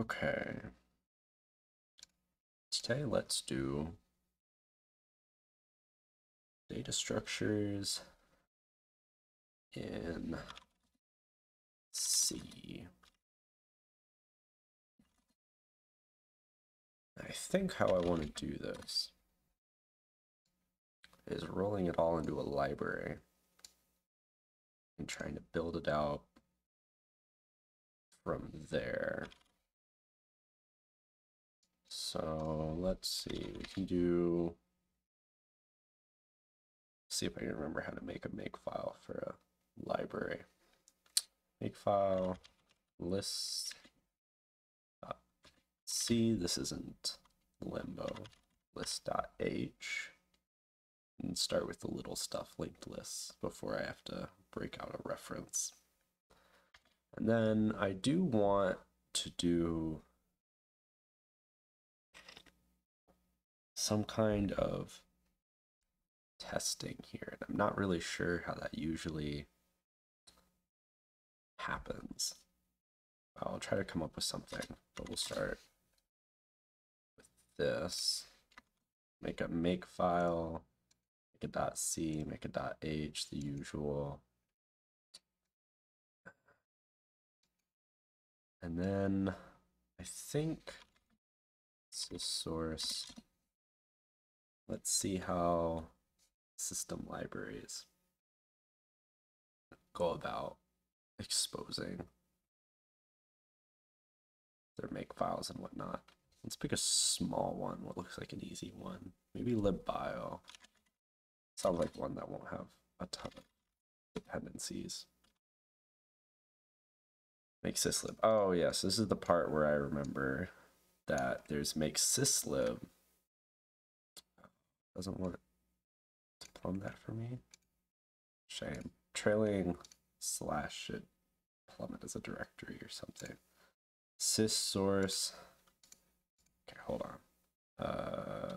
Okay. Today, let's do data structures in C. I think how I want to do this is rolling it all into a library and trying to build it out from there. So let's see, we can do, see if I can remember how to make a makefile for a library. Makefile, list, uh, C, this isn't limbo, list.h, and start with the little stuff linked lists before I have to break out a reference. And then I do want to do some kind of testing here. And I'm not really sure how that usually happens. I'll try to come up with something, but we'll start with this. Make a make file, make a dot .c, make a dot .h, the usual. And then I think this is source Let's see how system libraries go about exposing their make files and whatnot. Let's pick a small one, what looks like an easy one. Maybe libbio. Sounds like one that won't have a ton of dependencies. Make syslib. Oh yes, this is the part where I remember that there's make syslib doesn't want to plumb that for me. Shame. Trailing slash should plumb it as a directory or something. Sys source. Okay, hold on. Uh,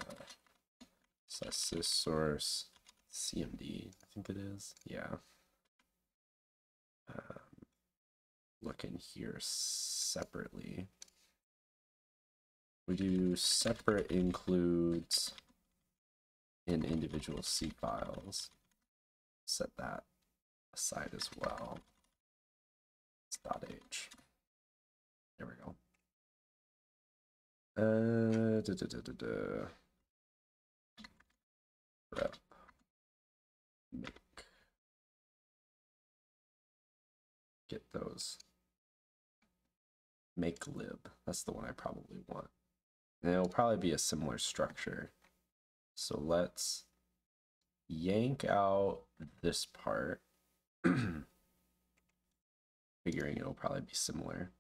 so sys source CMD, I think it is. Yeah. Um, look in here separately. We do separate includes in individual C files. Set that aside as well. It's .h. There we go. Uh, da, da, da, da, da. Rep. Make. Get those. Make lib. That's the one I probably want. And it'll probably be a similar structure. So let's yank out this part. Figuring it'll probably be similar.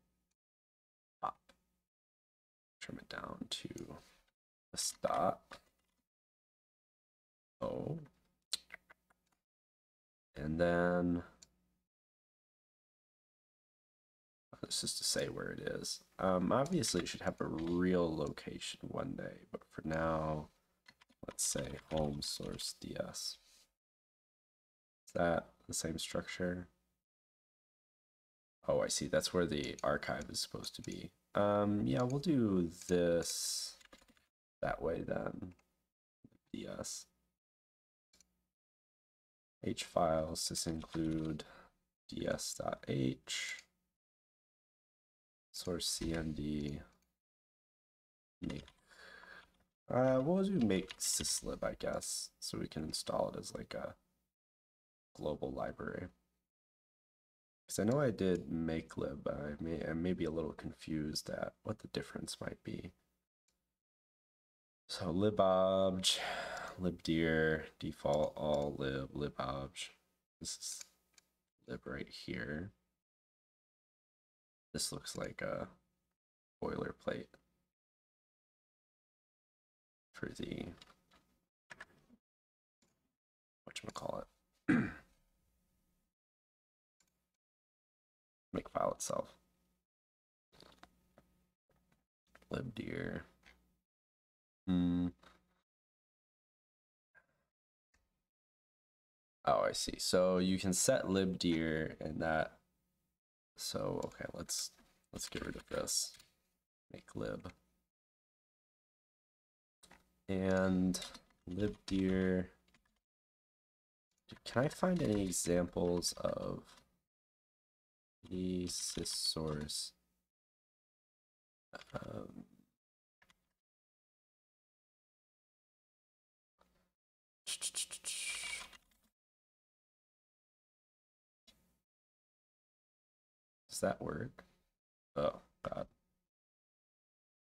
Trim it down to a stop. Oh. And then this is to say where it is. Um, obviously it should have a real location one day, but for now, let's say home source ds. Is that the same structure? Oh, I see. That's where the archive is supposed to be. Um, yeah, we'll do this that way then. ds. H files, this include ds.h, source cmd, make uh, what would we make syslib, I guess, so we can install it as like a global library. Because I know I did make lib, but I may, I may be a little confused at what the difference might be. So libobj, libdir, default all lib, libobj. This is lib right here. This looks like a boilerplate for the what you call it make file itself. Libdir hmm. Oh i see. So you can set libdir and that. So okay let's let's get rid of this. Make lib. And libdir. Can I find any examples of the syssource? Um, Does that work? Oh, God.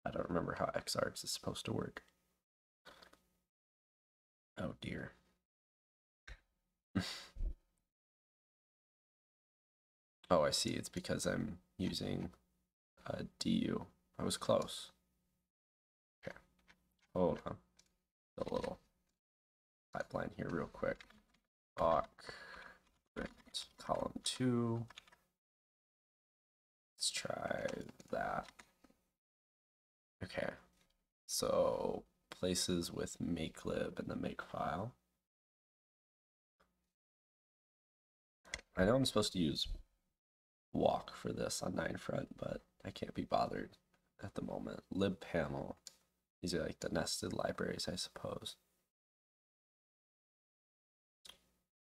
I don't remember how Xargs is supposed to work. Oh, dear. oh, I see. It's because I'm using a DU. I was close. Okay. Hold on. A little pipeline here real quick. Awk, column two. Let's try that. Okay, so places with makelib and the makefile. I know I'm supposed to use walk for this on 9front, but I can't be bothered at the moment. libpanel. These are like the nested libraries, I suppose.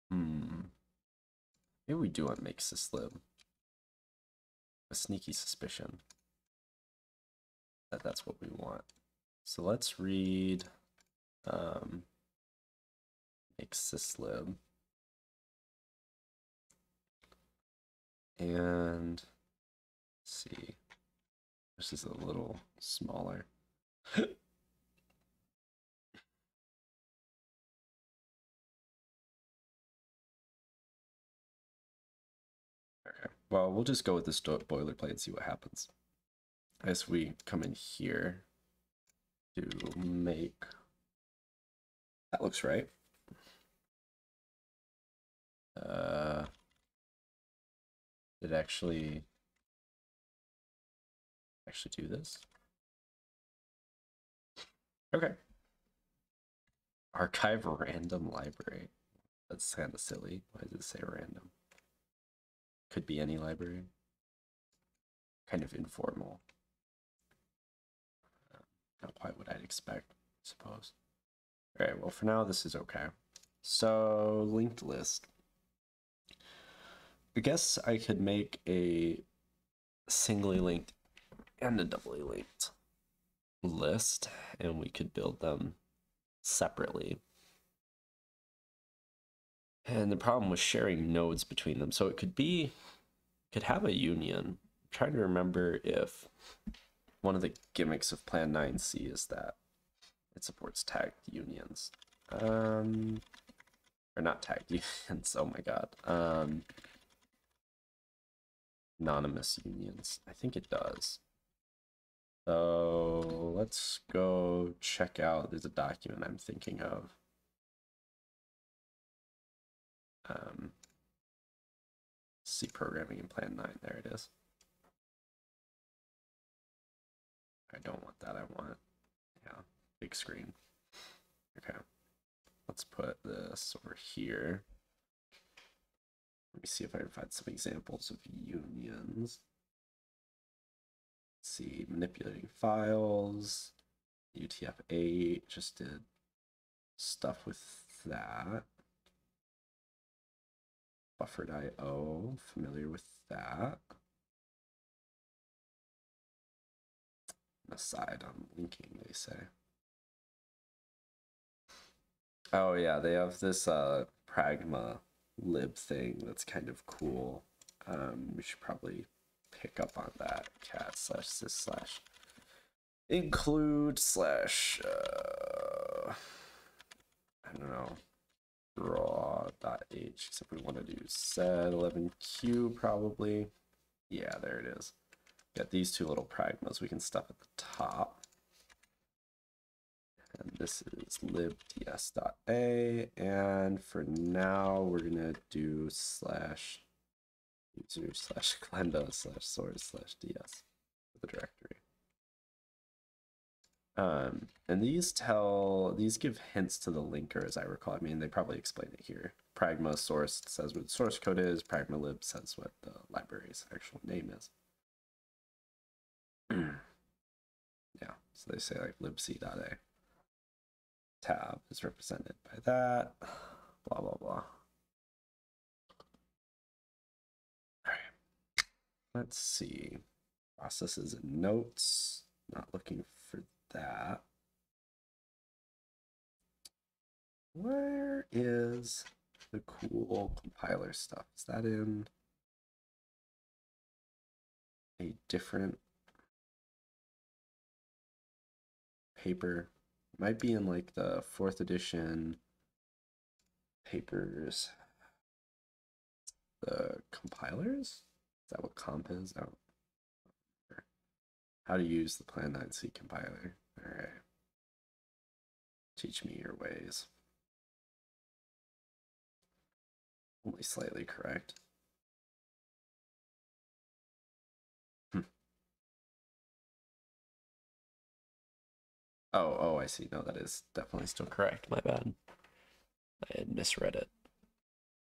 Hmm. Maybe we do want make syslib. A sneaky suspicion that that's what we want. So let's read um, make syslib. And see, this is a little smaller. Okay, well, we'll just go with this boilerplate and see what happens. As we come in here to make... That looks right. Uh, did actually actually do this? Okay. Archive random library. That's kind of silly. Why does it say random? Could be any library. Kind of informal. Not quite what I'd expect, I suppose. Alright, well for now this is okay. So, linked list. I guess I could make a singly linked and a doubly linked list, and we could build them separately. And the problem was sharing nodes between them. So it could be, could have a union. I'm trying to remember if one of the gimmicks of Plan 9C is that it supports tagged unions. Um, or not tagged unions, oh my god. Um, anonymous unions. I think it does. So let's go check out, there's a document I'm thinking of. um, C programming in plan 9. There it is. I don't want that. I want, yeah, big screen. Okay. Let's put this over here. Let me see if I can find some examples of unions. Let's see, manipulating files. UTF-8 just did stuff with that. Buffered I/O, familiar with that. Aside on linking, they say. Oh yeah, they have this uh, pragma lib thing that's kind of cool. Um, we should probably pick up on that. Cat slash sys slash include slash uh, I don't know draw.h, except we want to do set 11q probably. Yeah, there it is. Got these two little pragmas we can stuff at the top. And this is libds.a. And for now, we're going to do slash user slash glenda slash source slash ds for the directory. Um, and these tell, these give hints to the linker, as I recall. I mean, they probably explain it here. Pragma source says what the source code is. Pragma lib says what the library's actual name is. So they say like libc.a. Tab is represented by that. Blah blah blah. Alright. Let's see. Processes and notes. Not looking for that. Where is the cool compiler stuff? Is that in a different paper? Might be in like the fourth edition papers. The compilers? Is that what comp is? How to use the Plan 9C compiler. All right. Teach me your ways. Only slightly correct. Oh, oh, I see. No, that is definitely still correct. My bad. I had misread it.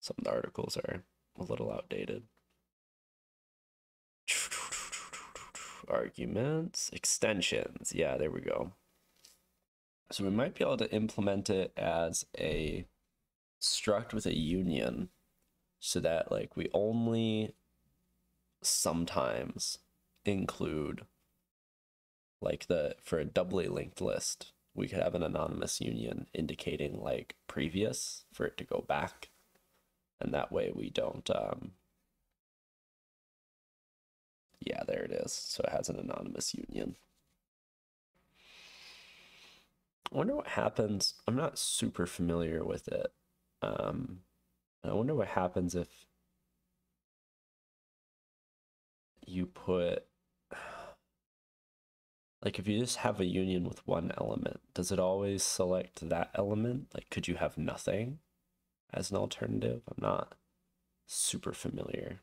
Some of the articles are a little outdated. Arguments, extensions. Yeah, there we go. So we might be able to implement it as a struct with a union so that like we only sometimes include like the for a doubly linked list we could have an anonymous union indicating like previous for it to go back. And that way we don't um yeah there it is. So it has an anonymous union. I wonder what happens. I'm not super familiar with it. Um I wonder what happens if you put like if you just have a union with one element, does it always select that element? Like could you have nothing as an alternative? I'm not super familiar.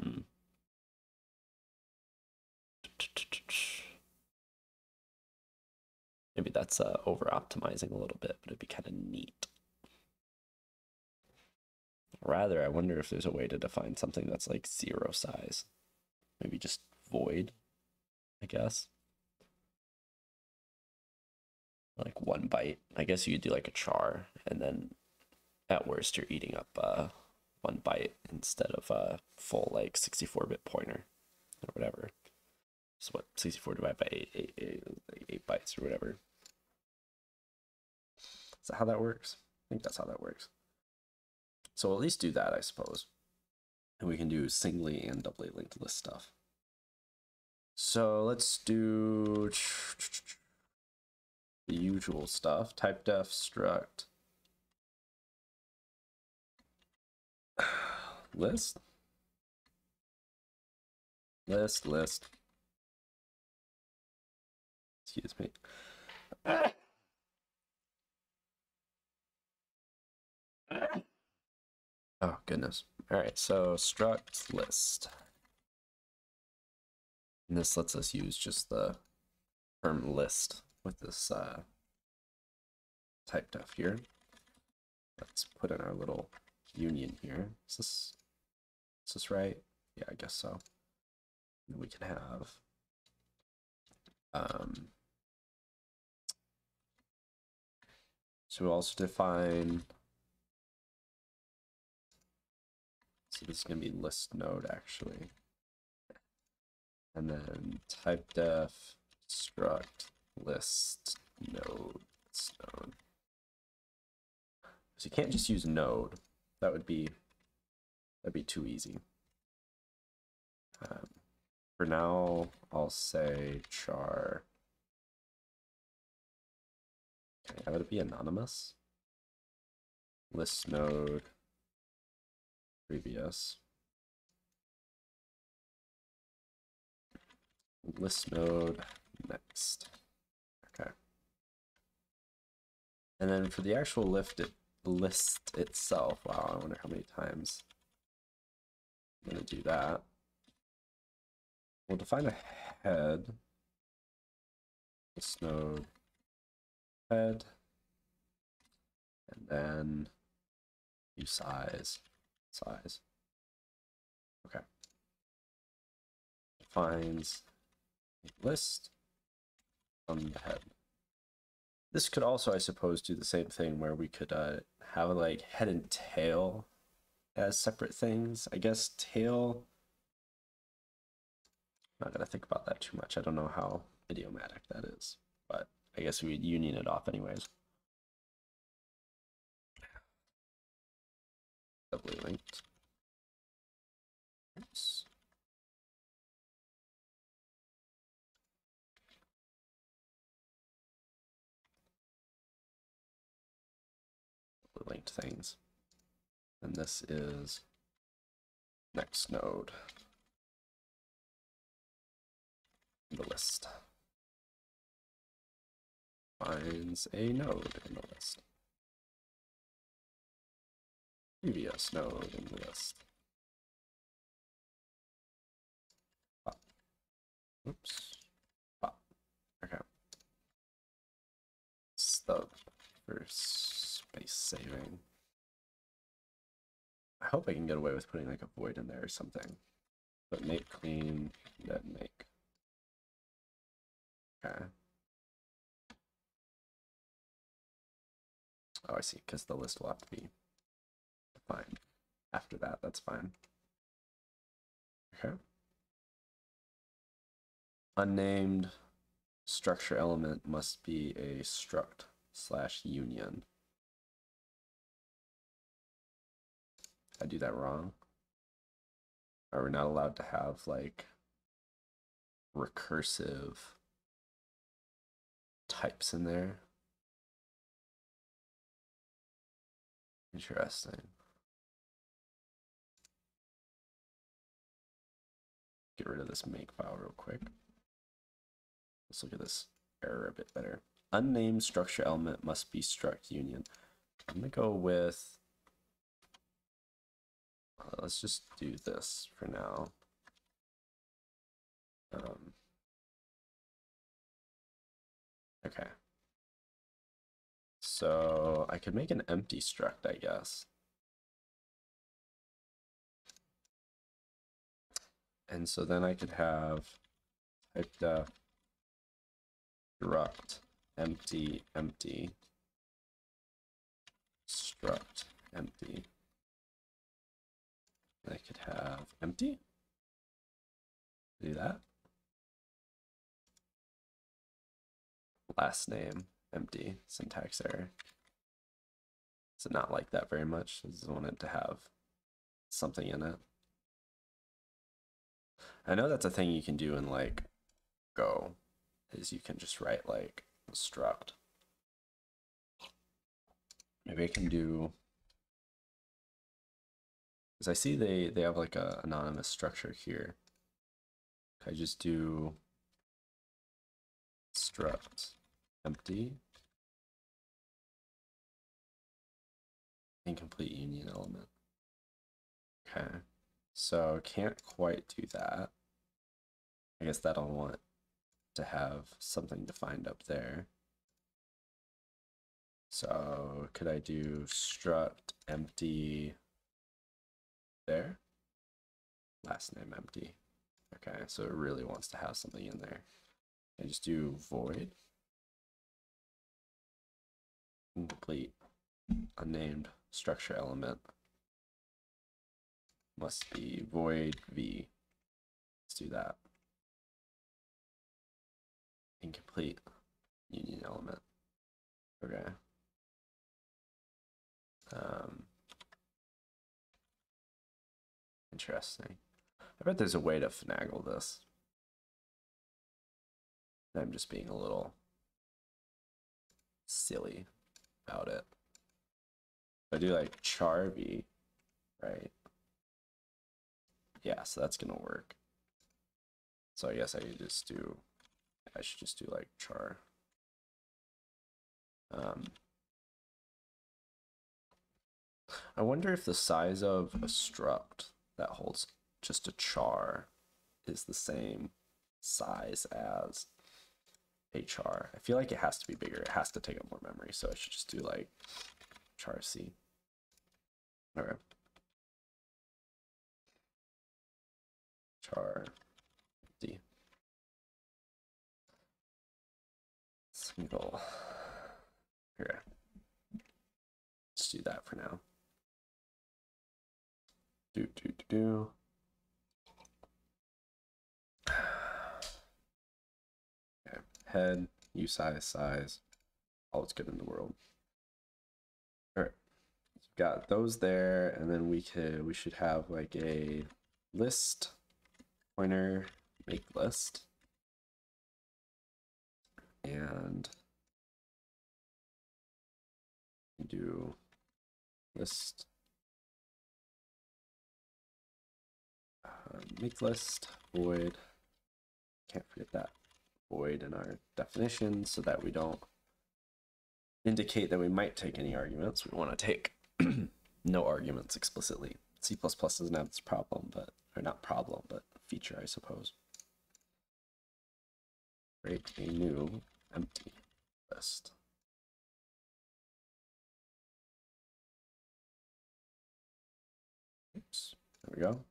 Hmm. Maybe that's uh, over optimizing a little bit, but it'd be kind of neat. Rather, I wonder if there's a way to define something that's like zero size. Maybe just void, I guess. Like one bite. I guess you do like a char, and then at worst you're eating up uh, one bite instead of a full like 64 bit pointer or whatever. So what 64 divided by 8, 8, 8, 8 bytes or whatever. Is that how that works? I think that's how that works. So we'll at least do that, I suppose. And we can do singly and doubly linked list stuff. So let's do the usual stuff. Type def struct list list list excuse me Oh, goodness. All right, so struct list. And this lets us use just the term list with this uh, type def here. Let's put in our little union here. Is this, is this right? Yeah, I guess so. And we can have um, so we'll also define So this is going to be list node actually. And then type def struct list node. So you can't just use node. That would be that'd be too easy. Um, for now, I'll say char. Okay, how would it be anonymous? List node previous. List node next. Okay. And then for the actual lift it, list itself, wow, I wonder how many times I'm to do that. We'll define a head. List node head. And then view size size. Okay. Defines list on the head. This could also, I suppose, do the same thing where we could uh, have like head and tail as separate things. I guess tail. I'm not gonna think about that too much. I don't know how idiomatic that is, but I guess we'd union it off anyways. Doubly linked. Oops. Linked things. And this is next node the list. Finds a node in the list. Previous node in the list. Pop. Oops. Pop. Okay. Stub first space saving. I hope I can get away with putting like a void in there or something. But make clean, then make. Okay. Oh, I see, because the list will have to be defined. After that, that's fine. Okay. Unnamed structure element must be a struct slash union. I do that wrong? Are we not allowed to have like recursive types in there? Interesting. Get rid of this make file real quick. Let's look at this error a bit better. Unnamed structure element must be struct union. I'm gonna go with let's just do this for now. Um, okay. So I could make an empty struct, I guess. And so then I could have type def struct empty empty struct empty I could have empty. Do that. Last name, empty, syntax error. So not like that very much. I just want it to have something in it. I know that's a thing you can do in like Go, is you can just write like struct. Maybe I can do because I see they, they have like a anonymous structure here. I just do struct empty incomplete union element. Okay, so can't quite do that. I guess that'll want to have something defined up there. So could I do struct empty there. Last name empty. Okay, so it really wants to have something in there. I just do void. Incomplete. Unnamed structure element. Must be void v. Let's do that. Incomplete union element. Okay. Um, Interesting. I bet there's a way to finagle this. I'm just being a little silly about it. I do like charv, right? Yeah, so that's gonna work. So I guess I could just do, I should just do like char. Um, I wonder if the size of a struct that holds just a char is the same size as a char. I feel like it has to be bigger. It has to take up more memory. So I should just do like char C. Okay. Char D. technical. Here. Let's do that for now. Do do do do. Okay. Head, U size, size. All is good in the world. Alright. we've Got those there, and then we could we should have like a list pointer make list. And do list make list void. Can't forget that void in our definition so that we don't indicate that we might take any arguments. We want to take no arguments explicitly. C++ doesn't have this problem but or not problem but feature i suppose. Create a new empty list. Oops, there we go.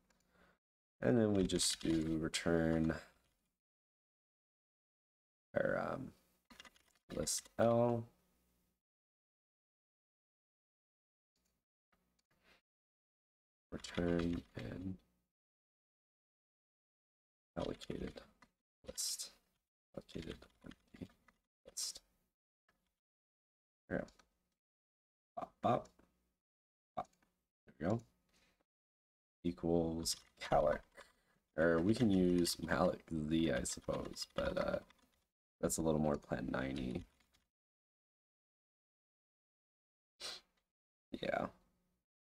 And then we just do return our um, list L. Return and allocated list. Allocated list. There. Bop, bop. Bop. There we go equals calloc. Or we can use malloc z, I suppose, but uh, that's a little more plan 90. Yeah.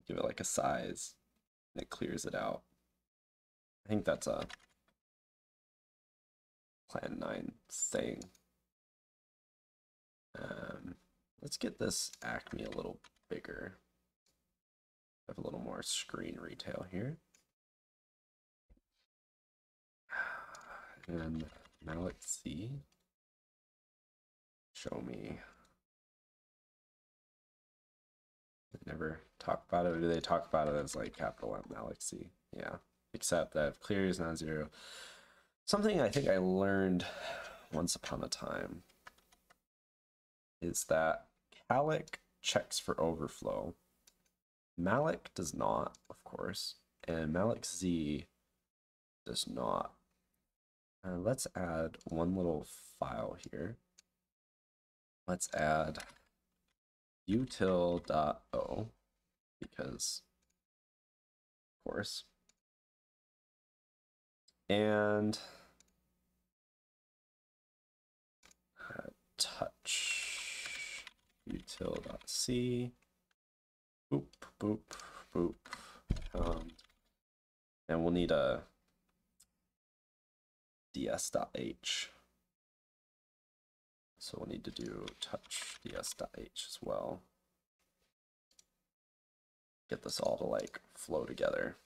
Give it like a size. It clears it out. I think that's a plan 9 thing. Um, let's get this acme a little bigger have a little more screen retail here. And now let's see. Show me. They never talk about it, or do they talk about it as like capital M C? Yeah. Except that if clear is non-zero. Something I think I learned once upon a time is that calloc checks for overflow malloc does not, of course, and malloc z does not. Uh, let's add one little file here. Let's add util.o because, of course, and uh, touch util.c Boop, boop, boop. Um, and we'll need a ds.h. So we'll need to do touch ds.h as well. Get this all to like flow together.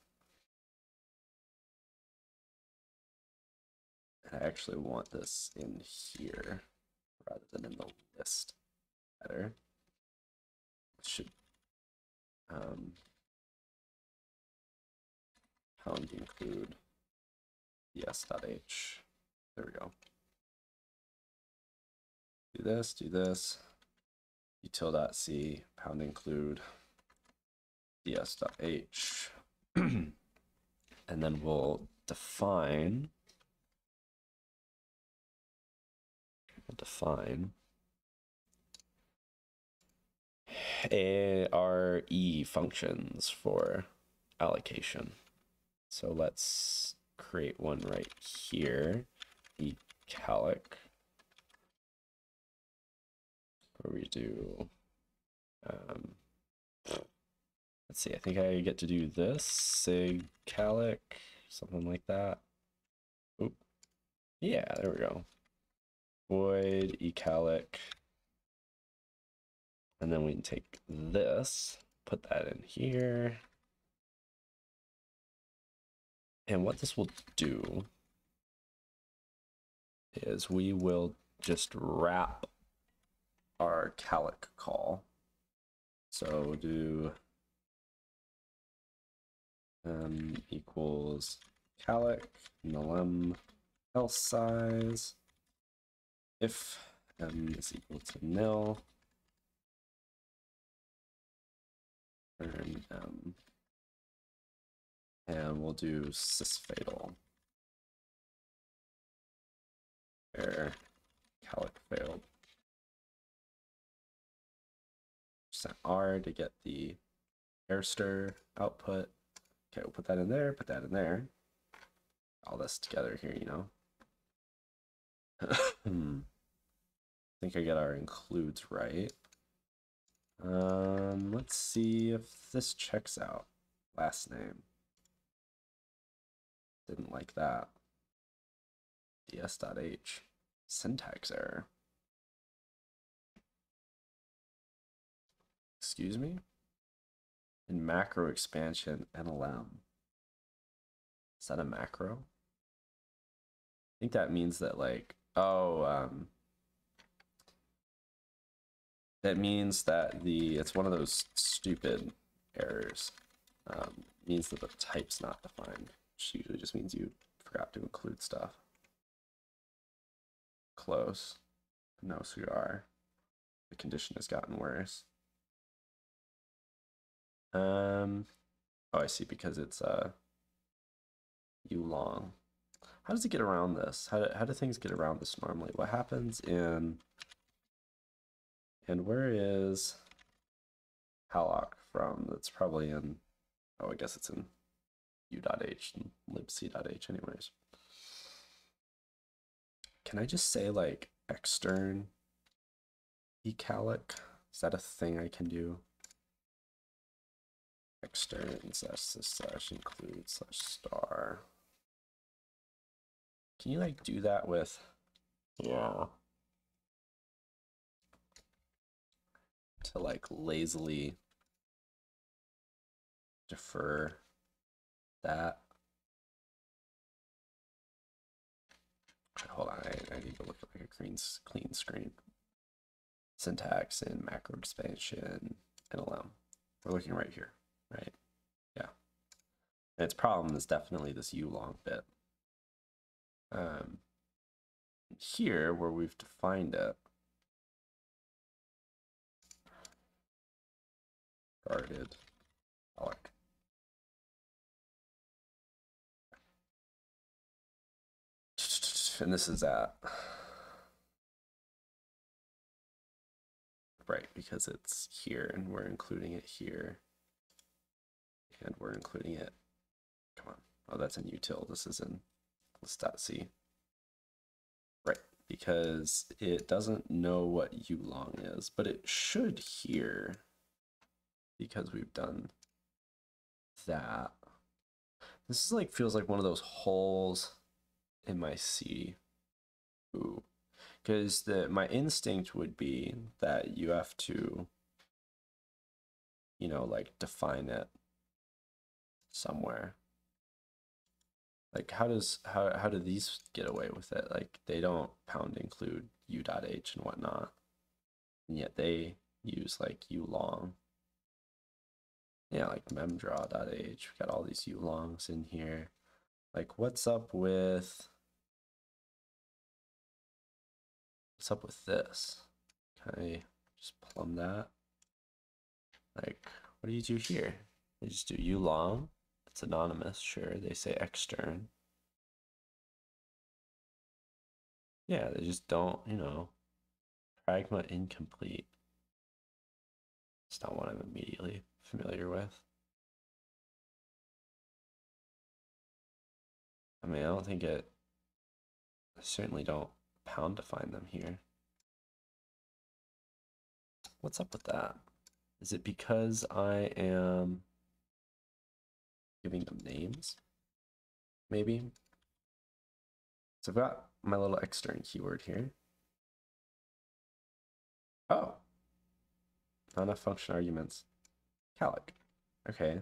I actually want this in here rather than in the list header. Should um, pound include ds.h. There we go. Do this, do this, util.c, pound include ds.h. and then we'll define we'll define ARE functions for allocation. So let's create one right here, ecalloc, where we do, um, let's see, I think I get to do this, sig calloc, something like that. Oop. Yeah, there we go. Void ecalloc and then we can take this, put that in here. And what this will do is we will just wrap our calloc call. So do um, equals calloc num else size if m is equal to nil. Turn m. And we'll do sysfatal. Error. Calc failed. Percent R to get the air stir output. Okay, we'll put that in there, put that in there. All this together here, you know. Hmm. I think I got our includes right. Um, let's see if this checks out. Last name. Didn't like that. ds.h. Syntax error. Excuse me? In macro expansion NLM. Is that a macro? I think that means that like, oh, um, that means that the, it's one of those stupid errors. Um, means that the type's not defined, which usually just means you forgot to include stuff. Close. No cigar. The condition has gotten worse. Um, oh, I see, because it's uh, u long. How does it get around this? How do, how do things get around this normally? What happens in, and where is halloc from? That's probably in, oh, I guess it's in u.h and libc.h anyways. Can I just say like extern ecalloc? Is that a thing I can do? extern slash slash include slash star. Can you like do that with yeah to like lazily defer that? Hold on, I, I need to look at like a clean clean screen. Syntax and macro expansion and NLM. We're looking right here right? Yeah. And its problem is definitely this u long bit. Um, here, where we've defined it, guarded And this is at right because it's here and we're including it here and we're including it. Come on. Oh, that's in util. This is in list.c. Right, because it doesn't know what u long is, but it should here because we've done that. This is like feels like one of those holes in my C. Ooh. Because the my instinct would be that you have to, you know, like define it somewhere. Like how does how how do these get away with it? Like they don't pound include u.h and whatnot. And yet they use like u long. Yeah, like memdraw.h. We got all these u longs in here. Like what's up with what's up with this? Can I just plumb that? Like, what do you do here? They just do u long it's anonymous, sure. They say extern. Yeah, they just don't, you know, pragma incomplete. It's not one I'm immediately familiar with. I mean, I don't think it, I certainly don't pound to find them here. What's up with that? Is it because I am giving them names, maybe. So I've got my little extern keyword here. Oh, not enough function arguments. calloc. Okay,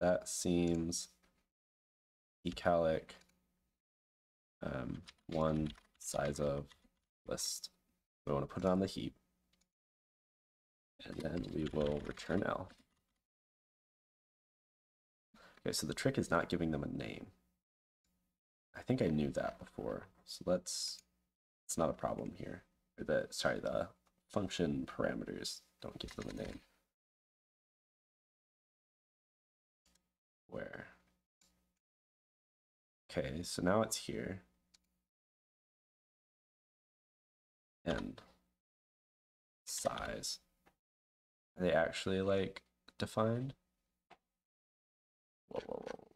that seems ecalloc um, one size of list. We want to put it on the heap. And then we will return L. Okay, so the trick is not giving them a name. I think I knew that before, so let's, it's not a problem here. the sorry the function parameters don't give them a name where okay so now it's here and size are they actually like defined whoa, whoa, whoa.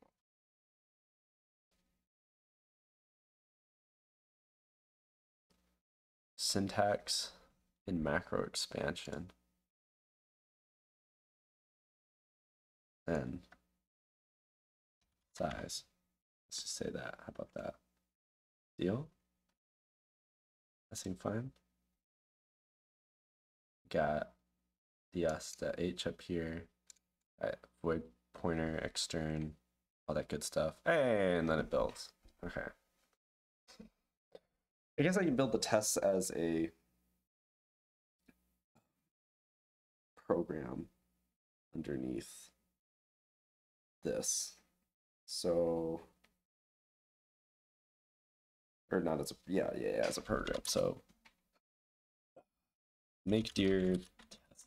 syntax in macro expansion. and size. Let's just say that. How about that? Deal? That seem fine. Got the uh, s the h up here. Uh, Void pointer, extern, all that good stuff. And then it builds. Okay. I guess I can build the tests as a program underneath this. So, or not as a, yeah, yeah, yeah as a program. So, mkdir tests.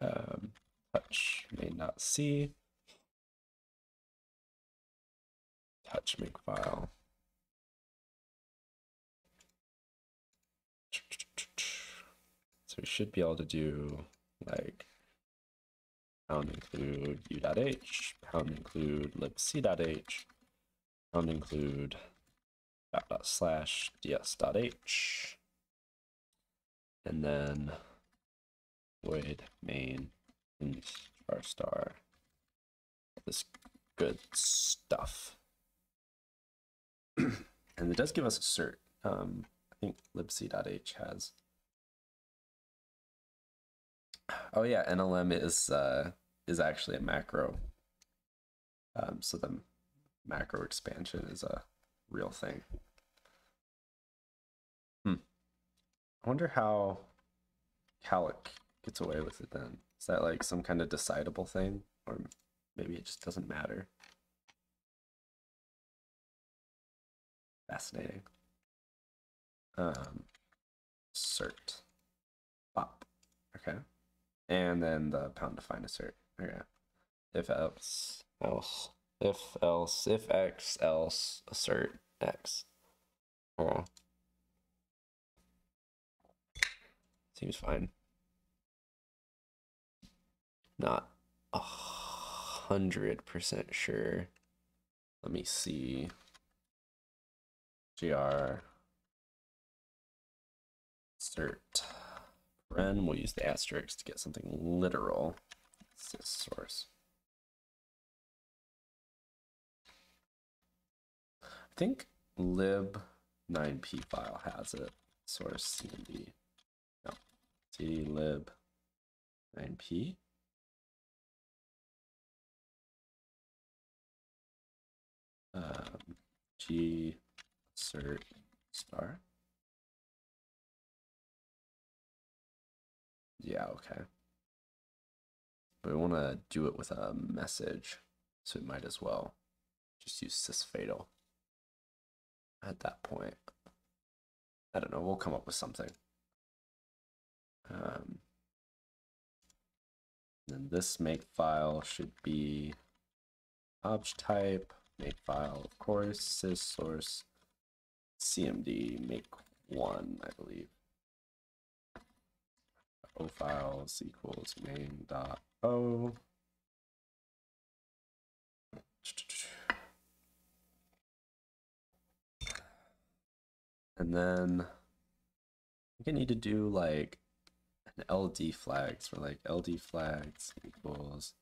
Um, touch may not see. Touch make file. So we should be able to do like pound include u.h, pound include libc.h, pound include dot dot slash ds.h, and then void main star star this good stuff. and it does give us a cert. Um, I think libc.h has Oh yeah, nelem is uh, is actually a macro. Um, so the macro expansion is a real thing. Hmm. I wonder how calloc gets away with it then. Is that like some kind of decidable thing? Or maybe it just doesn't matter. Fascinating. Um, cert. Pop. Okay and then the pound define assert. Okay. If else, else, if else, if x, else, assert x. Okay. Seems fine. Not a hundred percent sure. Let me see. gr assert paren, we'll use the asterisk to get something literal. Sys source. I think lib9p file has it. Source cmd. No. cd lib 9p. Um, g assert star. Yeah, okay. But we want to do it with a message, so we might as well just use sysfatal at that point. I don't know, we'll come up with something. Um, then this make file should be obj type, make file, of course, sys source, cmd make one, I believe o files equals main dot o. And then I think I need to do like LD flags for like LD flags equals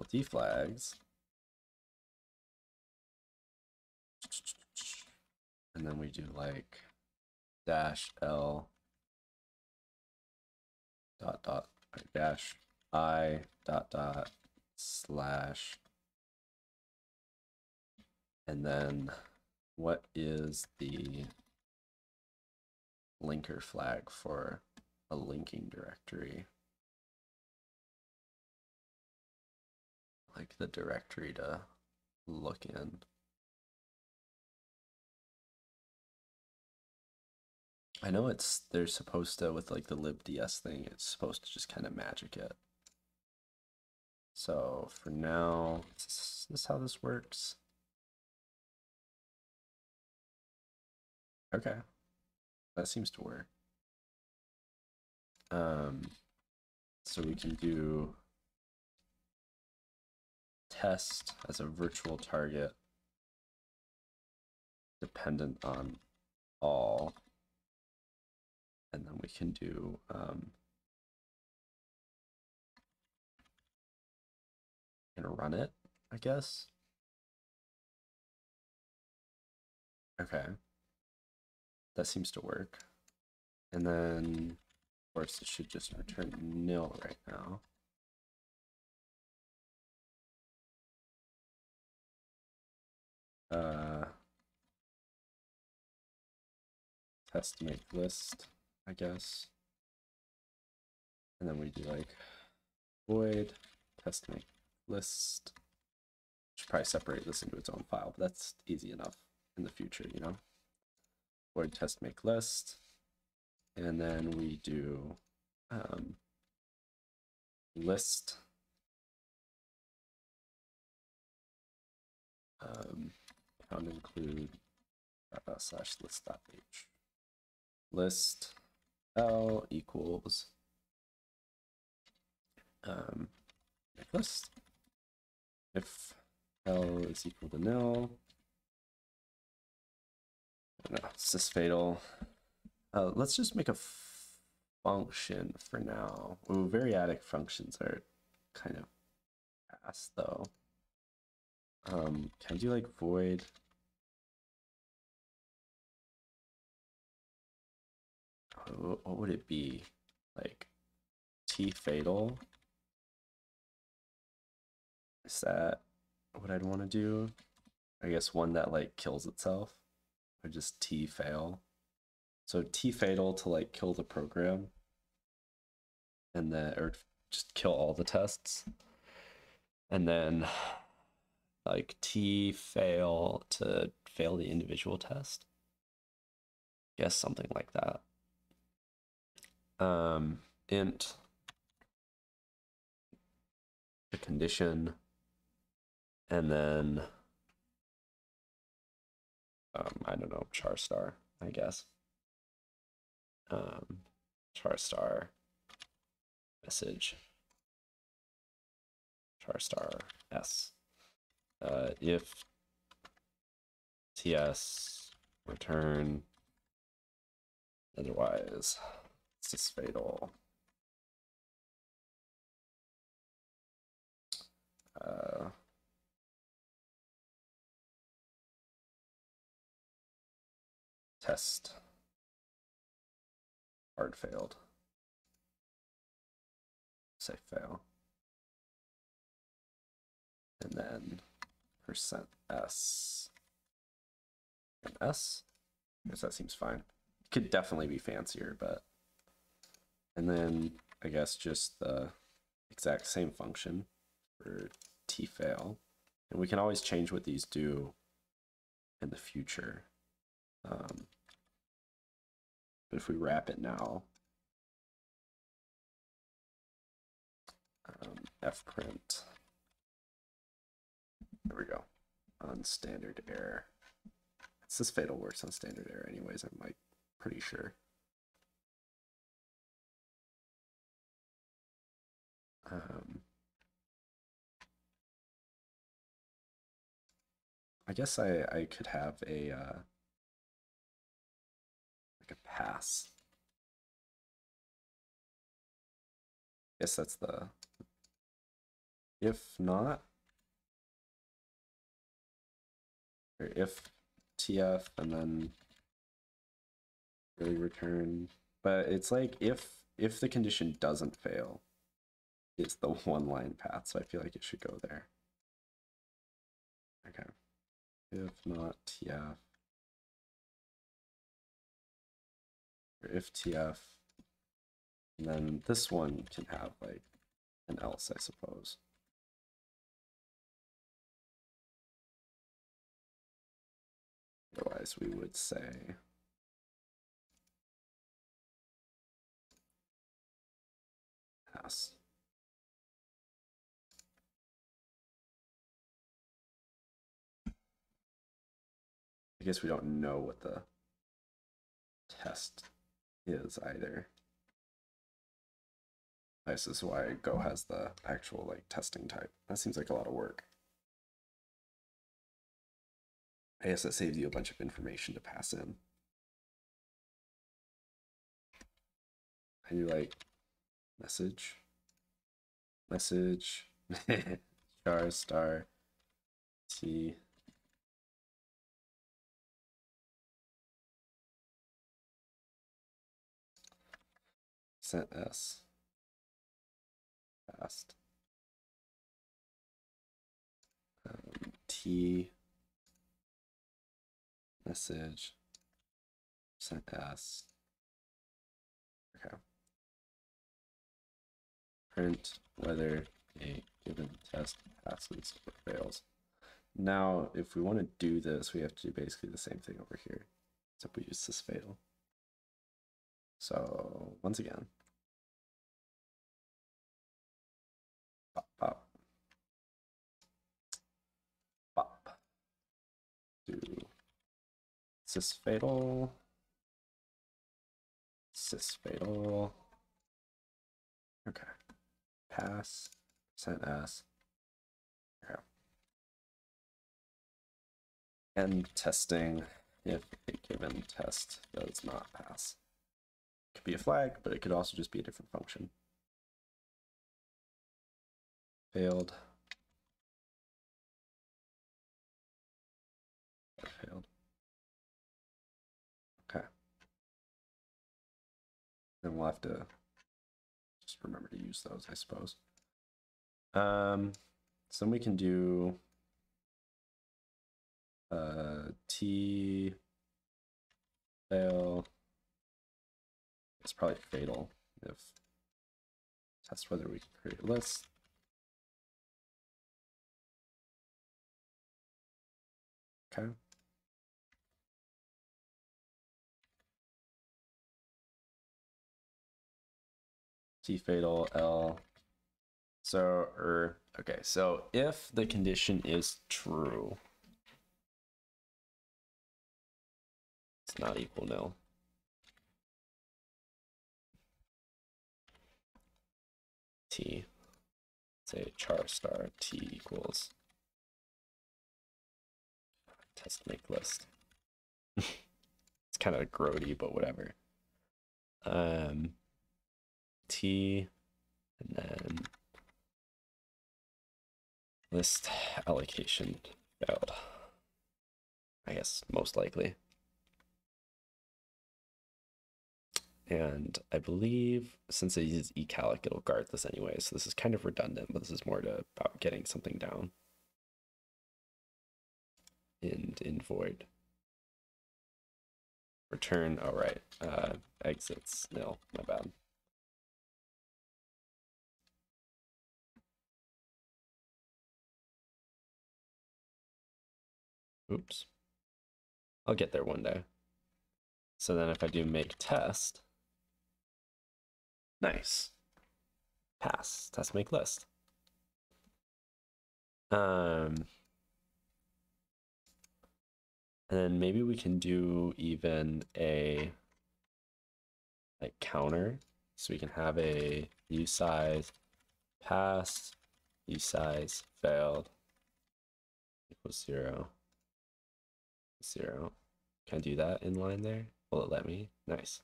LD flags. And then we do like dash L dot dot dash i dot dot slash and then what is the linker flag for a linking directory like the directory to look in I know it's they're supposed to with like the libds thing, it's supposed to just kind of magic it. So for now, is this, is how this works? Okay, that seems to work. Um, so we can do test as a virtual target dependent on all. And then we can do um, and run it I guess. Okay. That seems to work. And then course it should just return nil right now uh, test make list, I guess. And then we do like void test make list. Should probably separate this into its own file, but that's easy enough in the future, you know. Void test make list. And then we do um, list um, pound include uh, slash list dot h. List l equals um, list. If l is equal to nil no, it's just fatal uh, let's just make a function for now Ooh, variadic functions are kind of fast though um, can I do like void? What would it be? Like T fatal? Is that what I'd want to do? I guess one that like kills itself or just T fail. So T fatal to like kill the program and then or just kill all the tests. And then like T fail to fail the individual test. Guess something like that. Um, int the condition, and then um, I don't know char star, I guess. Um, char star message. Char star s. Uh, if ts return otherwise it's fatal. Uh, test hard failed say fail and then percent s and s. I guess that seems fine. Could definitely be fancier, but and then I guess just the exact same function for t fail. And we can always change what these do in the future. Um, but if we wrap it now, um, fprint there we go. On standard error. It's this fatal works on standard error anyways, I'm like pretty sure. Um, I guess I, I could have a uh, a pass. Guess that's the if not or if TF and then really return. But it's like if if the condition doesn't fail, it's the one line path, so I feel like it should go there. Okay. If not TF. iftf. And then this one can have like an else, I suppose. Otherwise, we would say pass. I guess we don't know what the test is either. This is why Go has the actual like testing type. That seems like a lot of work. I guess that saves you a bunch of information to pass in. I do like message, message, char star, t. Sent s. Fast. Um, t. Message. Sent s okay. Print whether a given test passes or fails. Now if we want to do this we have to do basically the same thing over here except we use sysfail so once again pop pop pop do sysfatal fatal. okay. Pass. Percent s okay and testing. If a given test does not pass. It could be a flag but it could also just be a different function. Failed then we'll have to just remember to use those, I suppose. Um, so then we can do uh, T fail. It's probably fatal if test whether we can create a list. Okay. T fatal L. So, er, okay, so if the condition is true, it's not equal nil. T, say char star T equals test make list. it's kind of grody, but whatever. Um, T and then list allocation failed. I guess most likely. And I believe since it uses eCalloc, it'll guard this anyway. So this is kind of redundant, but this is more to about getting something down. And in void. Return, all right, uh, exits nil, my bad. Oops. I'll get there one day. So then if I do make test, nice. Pass, test make list. Um, and then maybe we can do even a like counter. So we can have a usize passed, size failed equals zero zero. Can I do that in line there? Will it let me? Nice.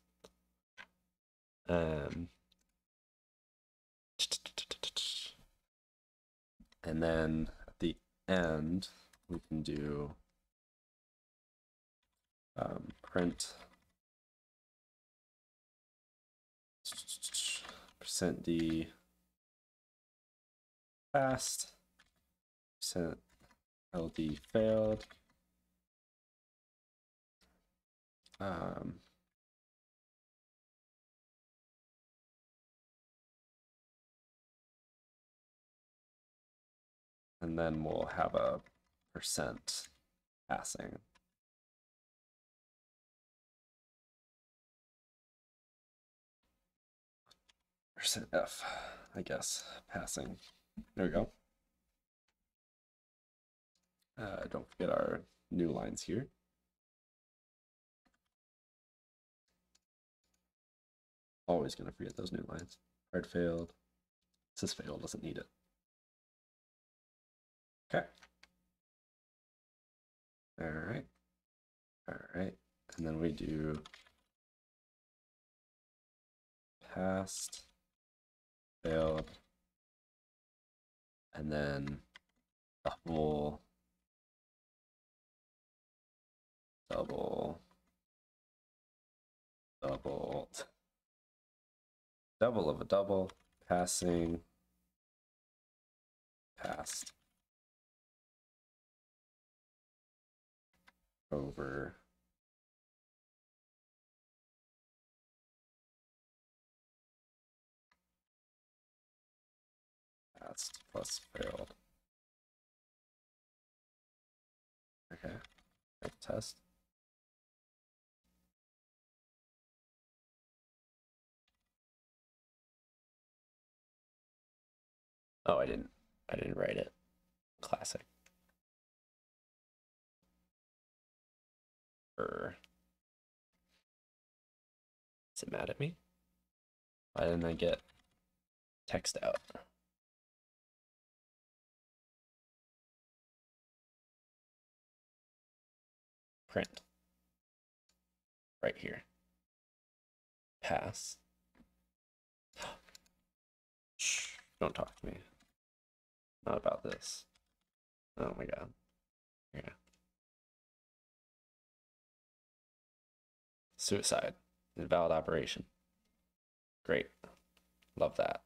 Um, and then at the end, we can do um, print percent d fast percent ld failed Um, and then we'll have a percent passing. Percent F. I guess, passing. There we go. Uh, don't forget our new lines here. Always gonna forget those new lines. Hard failed. This failed, doesn't need it. Okay. Alright. Alright. And then we do passed, failed, and then double, double, double, double of a double, passing, passed, over, passed plus failed. Okay, test. Oh, I didn't. I didn't write it. Classic. Er. Is it mad at me? Why didn't I get text out? Print. Right here. Pass. Don't talk to me. Not about this. Oh my god. Yeah. Suicide. Invalid operation. Great. Love that.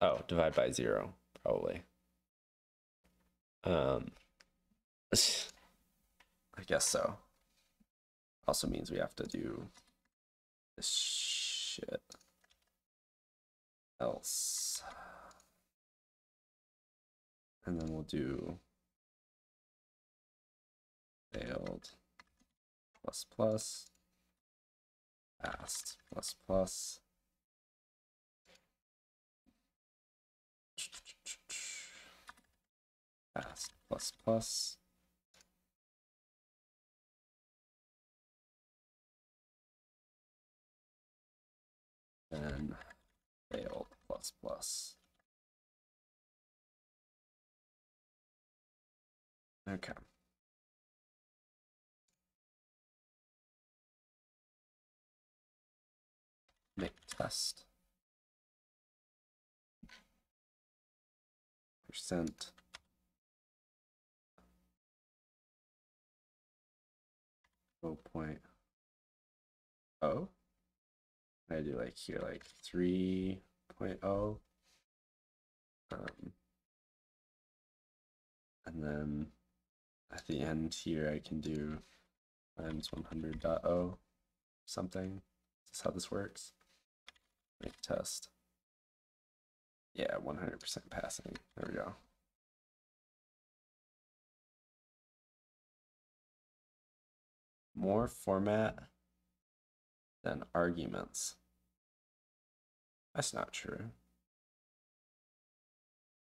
Oh, divide by zero, probably. Um, I guess so. Also means we have to do this shit. Else. And then we'll do failed plus plus passed plus plus. Passed plus plus. Then failed plus plus okay. Make test. Percent. Oh point. Oh. I do like here like 3.0 um. And then at the end here I can do times 100.0 something. Is this how this works? Make test. Yeah 100% passing. There we go. More format than arguments. That's not true.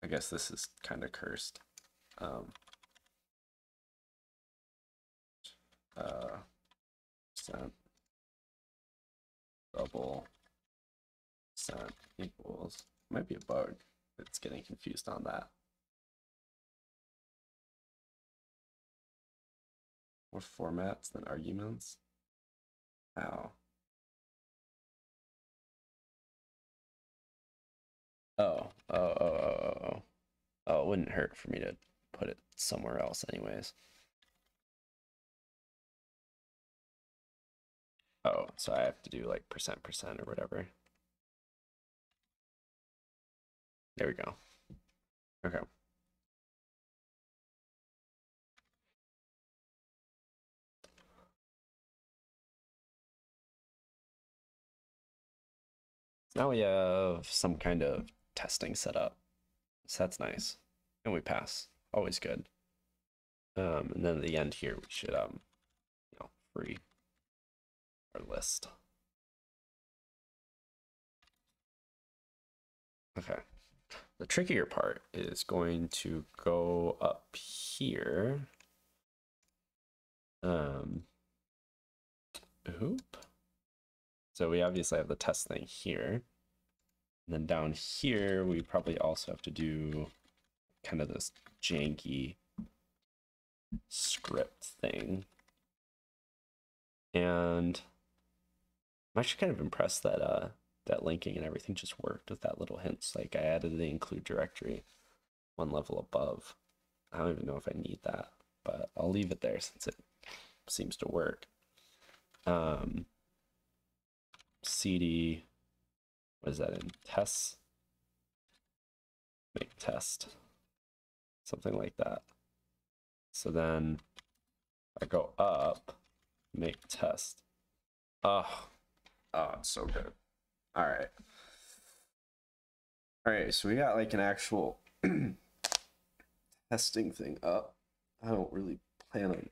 I guess this is kind of cursed. Um uh percent double percent equals might be a bug it's getting confused on that. More formats than arguments. How? Oh oh oh oh oh oh. Oh it wouldn't hurt for me to put it somewhere else anyways Oh, so I have to do like percent percent or whatever. There we go. Okay. Now we have some kind of testing set up. So that's nice. And we pass. Always good. Um, and then at the end here, we should, um, you know, free our list. Okay. The trickier part is going to go up here. Um, oop. So we obviously have the test thing here. And then down here, we probably also have to do kind of this janky script thing. And I'm actually kind of impressed that uh, that linking and everything just worked with that little hints. Like I added the include directory one level above. I don't even know if I need that, but I'll leave it there since it seems to work. Um, cd, what is that in? Tests? Make test. Something like that. So then I go up, make test. Oh, oh, it's so good. All right. All right, so we got like an actual testing thing up. I don't really plan on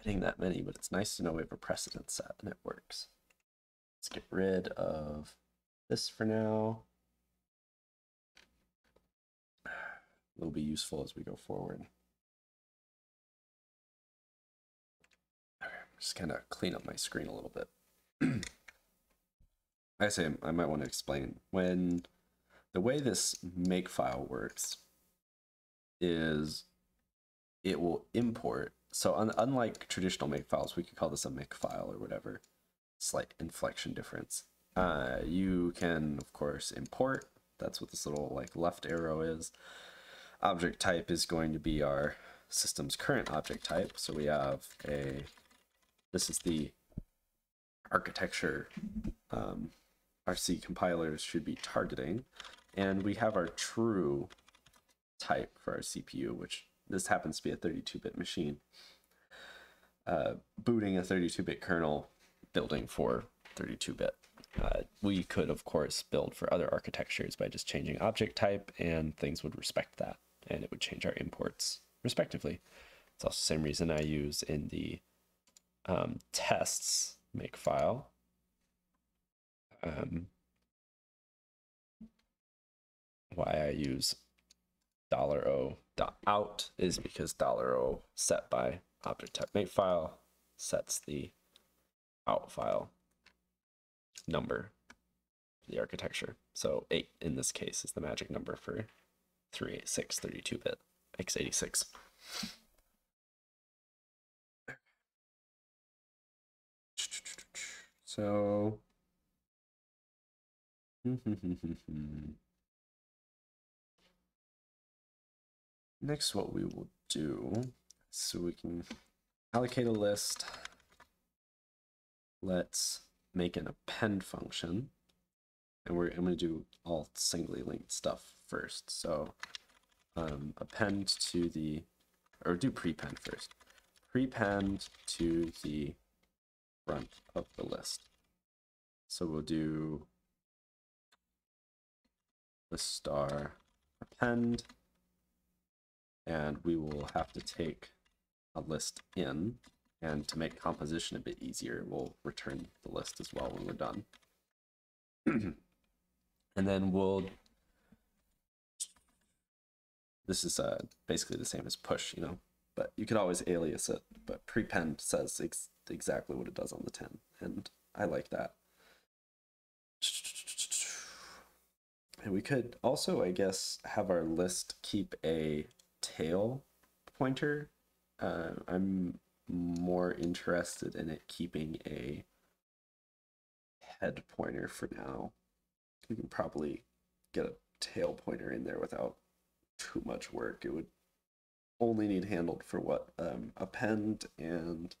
adding that many, but it's nice to know we have a precedent set and it works. Let's get rid of this for now. It'll be useful as we go forward. just kind of clean up my screen a little bit. I say I might want to explain when the way this makefile works is it will import. So un unlike traditional makefiles, we could call this a makefile or whatever. Slight inflection difference. Uh, you can of course import. That's what this little like left arrow is. Object type is going to be our system's current object type. So we have a this is the architecture um, RC compilers should be targeting. And we have our true type for our CPU, which this happens to be a 32-bit machine. Uh, booting a 32-bit kernel, building for 32-bit. Uh, we could, of course, build for other architectures by just changing object type, and things would respect that, and it would change our imports respectively. It's also the same reason I use in the um, tests make file. Um, why I use dollar $o dot out is because dollar $o set by object type make file sets the out file number the architecture. So 8 in this case is the magic number for 386 32-bit x86. So next what we will do so we can allocate a list. Let's make an append function and we're I'm going to do all singly linked stuff first. So um, append to the or do prepend first. Prepend to the front of the list. So we'll do the star append, and we will have to take a list in, and to make composition a bit easier, we'll return the list as well when we're done. and then we'll this is uh, basically the same as push, you know, but you could always alias it. But prepend says ex exactly what it does on the 10, and I like that. And we could also, I guess, have our list keep a tail pointer. Uh, I'm more interested in it keeping a head pointer for now. We can probably get a tail pointer in there without too much work. It would only need handled for what um, append and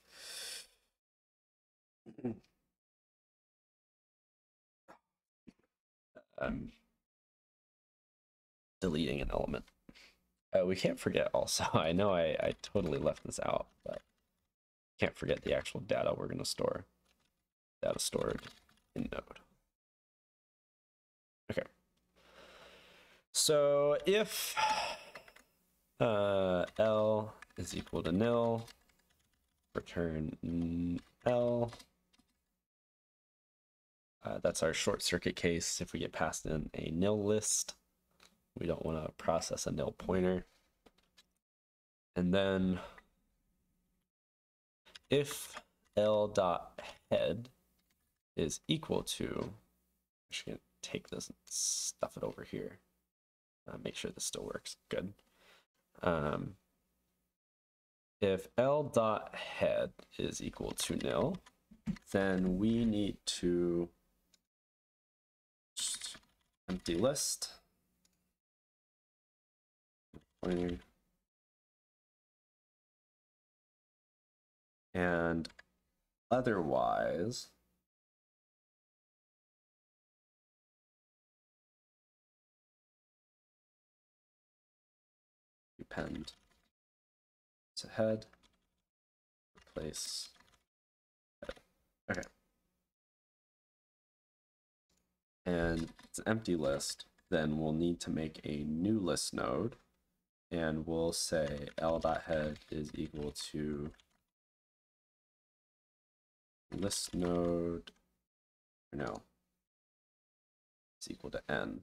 um, deleting an element. Uh, we can't forget also, I know I, I totally left this out, but can't forget the actual data we're going to store. Data stored in Node. Okay. So if uh, L is equal to nil, return L Uh, that's our short circuit case. If we get passed in a nil list, we don't want to process a nil pointer. And then if L dot head is equal to, I'm just gonna take this and stuff it over here. Uh, make sure this still works. Good. Um, if L dot head is equal to nil, then we need to empty list. And otherwise, append to head, replace head. Okay. And it's an empty list, then we'll need to make a new list node and we'll say l.head is equal to list node, no, it's equal to n.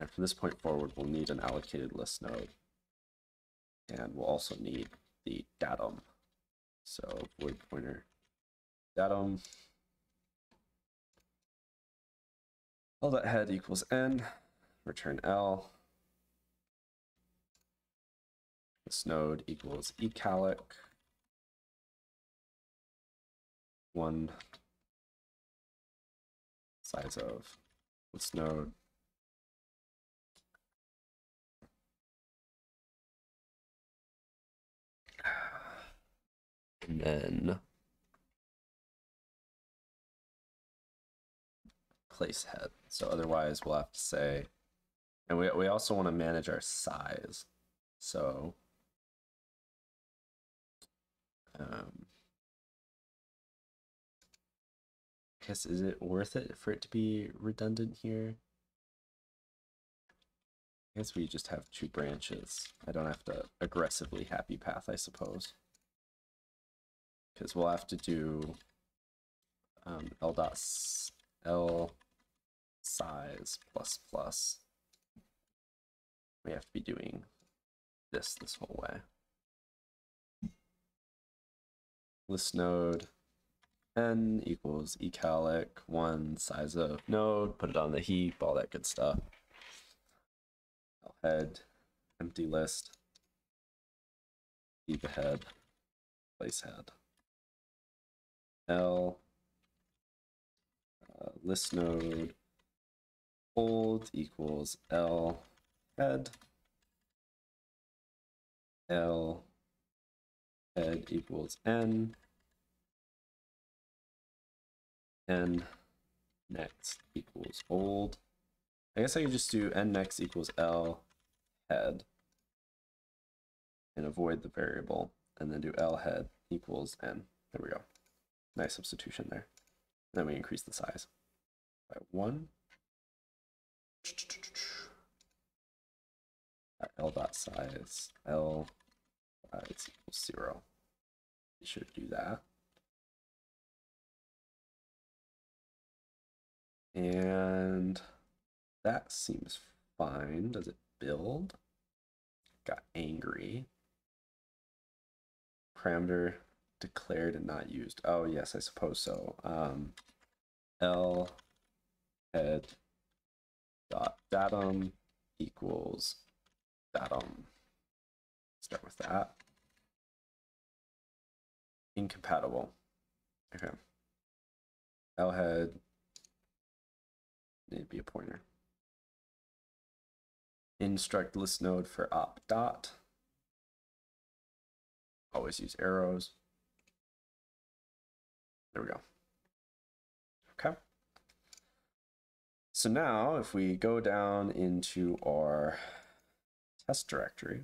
And from this point forward, we'll need an allocated list node. And we'll also need the datum. So void pointer datum. L dot head equals n, return L. This node equals eCalloc. One size of this node and then place head. So otherwise we'll have to say, and we, we also want to manage our size. So um, I guess is it worth it for it to be redundant here? I guess we just have two branches. I don't have to aggressively happy path, I suppose because we'll have to do um, L dot L size plus plus. We have to be doing this this whole way. List node n equals eCalloc one size of node, put it on the heap, all that good stuff. L head, empty list, keep head, place head. L uh, list node old equals L head L head equals N N next equals old. I guess I could just do N next equals L head and avoid the variable and then do L head equals N. There we go. Nice substitution there. then we increase the size by one. L dot size, L size equals zero. Should do that. And that seems fine. Does it build? Got angry. Parameter declared and not used. Oh, yes, I suppose so. Um, L head dot datum equals datum. Start with that. Incompatible. Okay. L head need to be a pointer. Instruct list node for op dot. Always use arrows. There we go. Okay. So now if we go down into our test directory,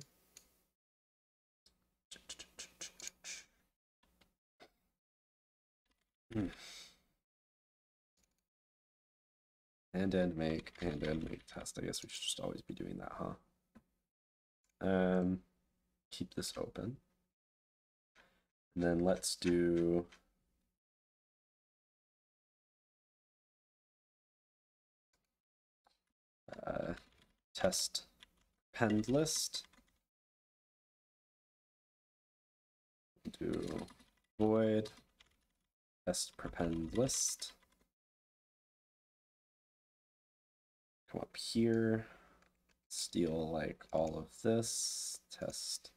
Hmm. And end make, and end make test. I guess we should just always be doing that, huh? Um, keep this open. And then let's do uh, test pend list. Do void test prepend list. Come up here, steal like all of this, test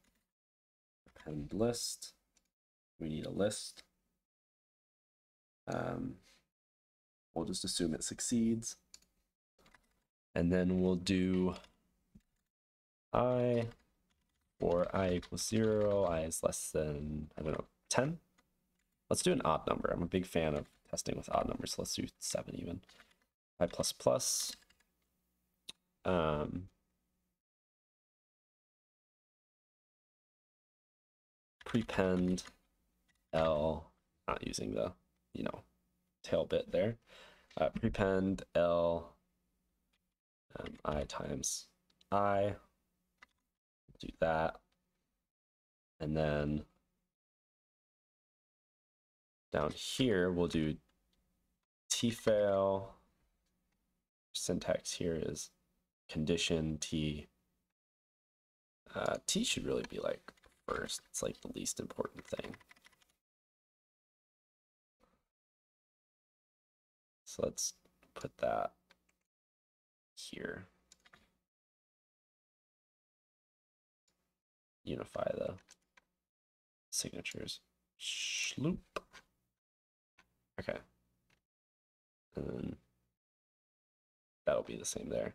append list. We need a list. Um, we'll just assume it succeeds. And then we'll do i for i equals 0, i is less than, I don't know, 10? Let's do an odd number. I'm a big fan of testing with odd numbers, let's do 7 even. i plus plus. Um, prepend L, not using the, you know, tail bit there. Uh, prepend L um, I times I. Do that. And then down here, we'll do tfail. Syntax here is condition t. Uh, t should really be like first. It's like the least important thing. So let's put that here. Unify the signatures. Shloop. Okay. And then that'll be the same there.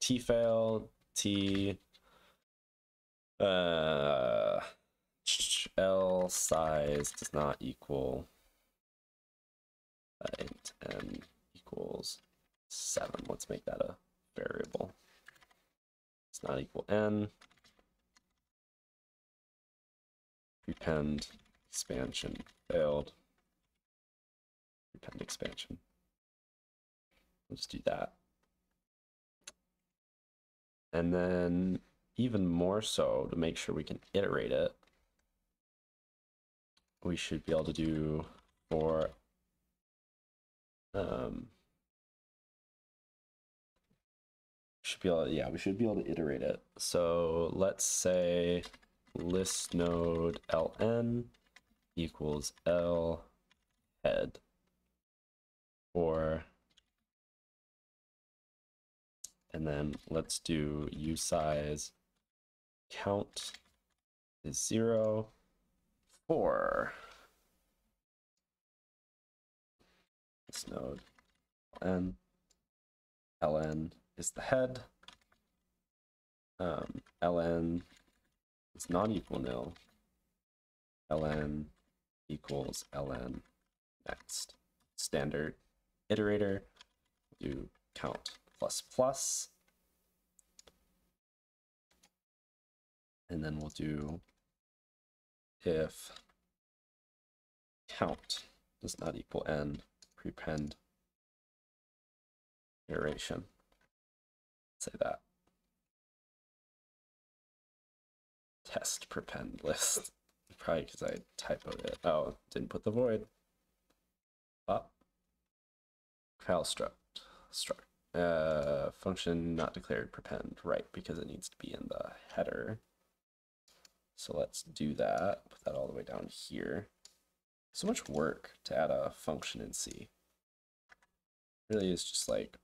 tfail, T uh L size does not equal int n equals seven. Let's make that a variable. It's not equal n. Prepend expansion failed. Prepend expansion. Let's do that. And then even more so to make sure we can iterate it, we should be able to do for um, should be able to, yeah, we should be able to iterate it. So let's say list node ln equals l head or and then let's do u size. Count is zero for this node ln ln is the head. Um, ln is not equal nil ln equals ln next. Standard iterator do count plus plus. And then we'll do if count does not equal n prepend iteration. Say that. Test prepend list. Probably because I typoed it. Oh didn't put the void. Up cal struct struct uh, function not declared prepend right because it needs to be in the header. So let's do that put that all the way down here. So much work to add a function in C. Really is just like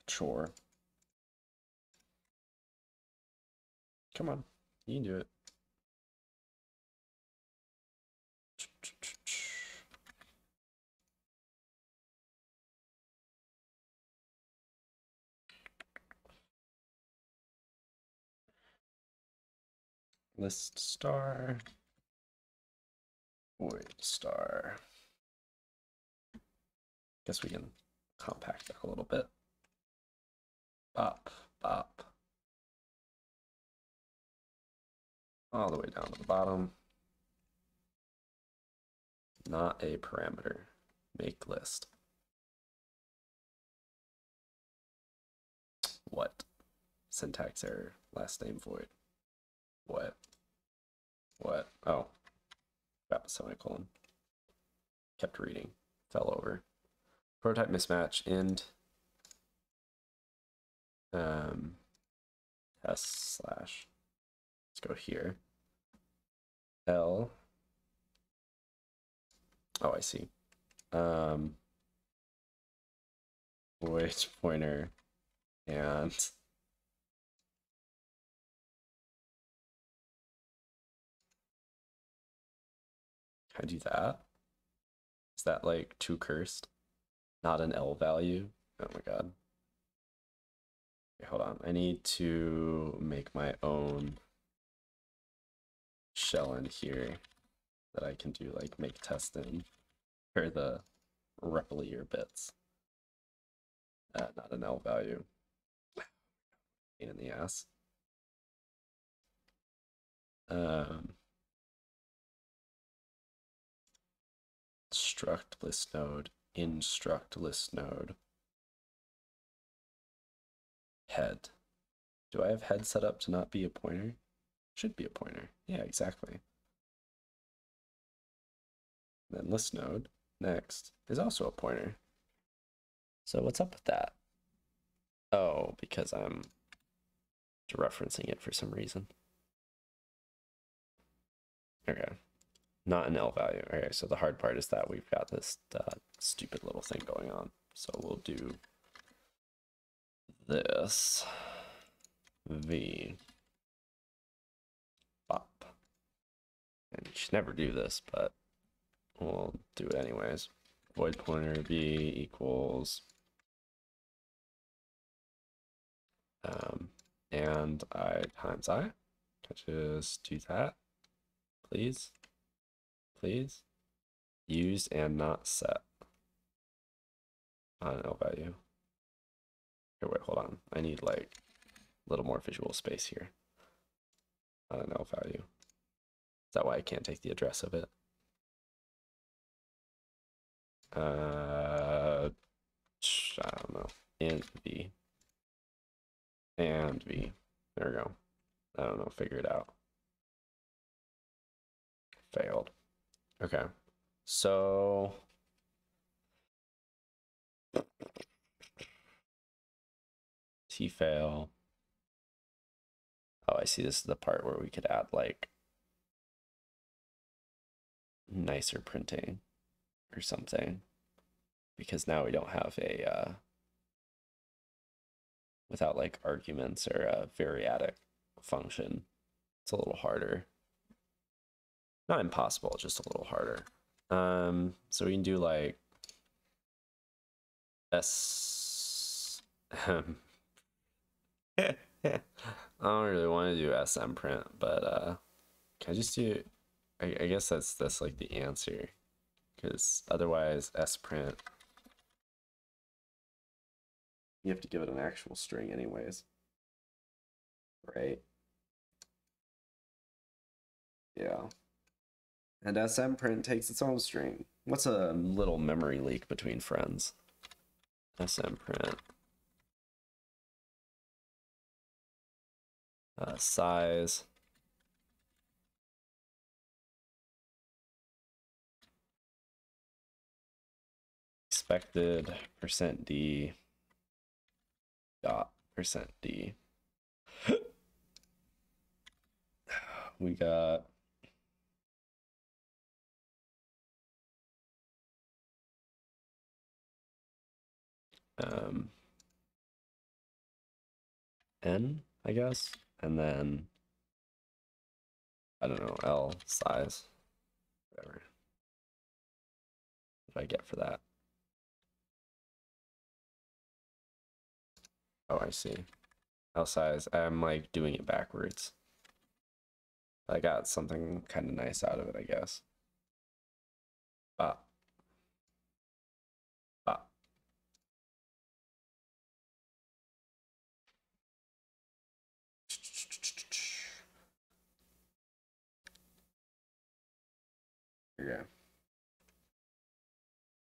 a chore. Come on you can do it list star void star. Guess we can compact that a little bit. Bop bop. All the way down to the bottom. Not a parameter. Make list. What? Syntax error. Last name void. What? What? Oh. Crap, semicolon. Kept reading. Fell over. Prototype mismatch. End. um, test slash, let's go here. L. Oh, I see. Um, void pointer and Can I do that? Is that like too cursed? Not an L value? Oh my god. Okay, hold on. I need to make my own shell in here that I can do like make test in for the replier bits. Uh, not an L value. Pain in the ass. Um, struct list node, instruct list node. Head. Do I have head set up to not be a pointer? Should be a pointer. Yeah, exactly. Then list node, next, is also a pointer. So what's up with that? Oh, because I'm referencing it for some reason. Okay not an L value. Okay, so the hard part is that we've got this uh, stupid little thing going on. So we'll do this V up. And you should never do this, but we'll do it anyways. Void pointer V equals um, and I times I. Just do that, please please. Used and not set. I don't know about you. Okay, wait, hold on. I need like a little more visual space here. On an L value. Is that why I can't take the address of it? Uh, I don't know. And V. And V. There we go. I don't know. Figure it out. Failed. Okay. So tfail. Oh, I see this is the part where we could add like nicer printing or something because now we don't have a uh, without like arguments or a variadic function. It's a little harder not impossible, just a little harder. Um, so we can do like S. I don't really want to do smprint, but uh, can I just do? I, I guess that's that's like the answer, because otherwise S print. You have to give it an actual string, anyways. Right? Yeah. And smprint takes its own string. What's a little memory leak between friends? smprint. Uh, size. Expected percent D dot percent D. we got um, n, I guess, and then I don't know L size, whatever. What did I get for that? Oh, I see. L size. I'm like doing it backwards. I got something kind of nice out of it, I guess. Ah. Here go.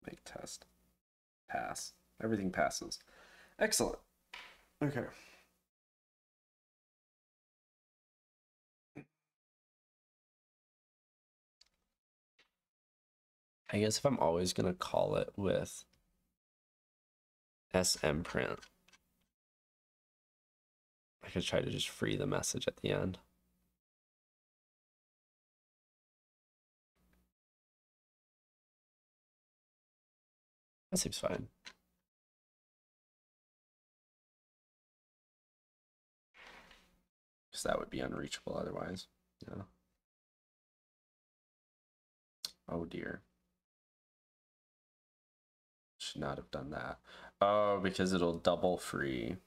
Make test. Pass. Everything passes. Excellent. Okay. I guess if I'm always going to call it with smprint, I could try to just free the message at the end. That seems fine. Because that would be unreachable otherwise. Yeah. Oh dear. Should not have done that. Oh, because it'll double free.